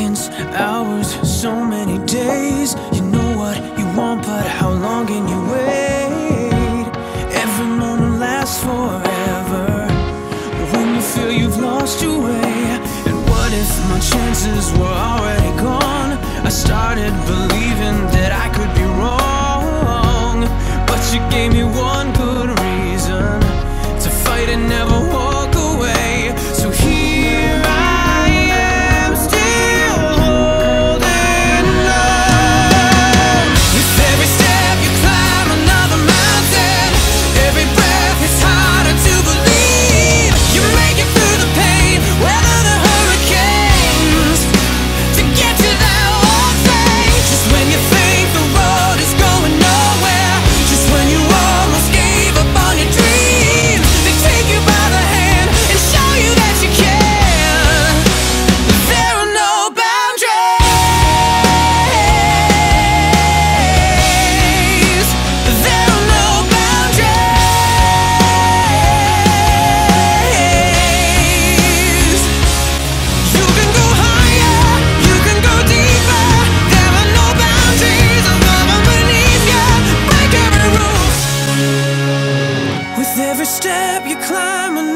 Seconds, hours, so many days You know what you want, but how long can you wait? Every moment lasts forever But When you feel you've lost your way And what if my chances were already gone? I started believing that I could be wrong But you gave me one step you climb